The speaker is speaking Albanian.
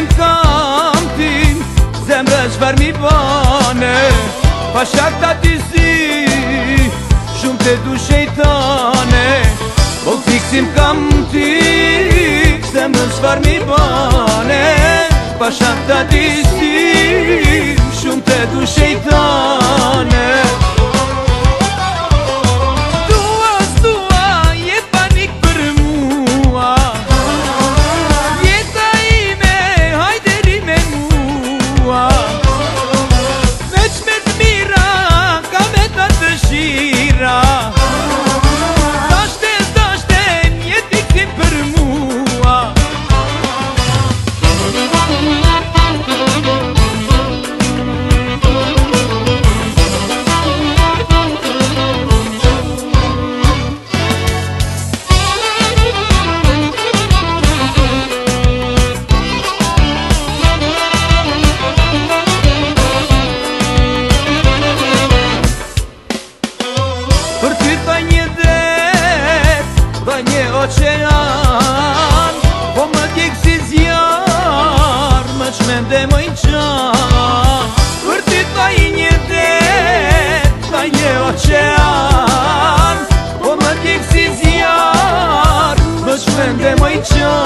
Zemrim kam tim Zemrë shver Pa shak ta ti Shumë të du shejtane Bo po fiksim kam tim Zemrë shver mi Pa shak ta ti do you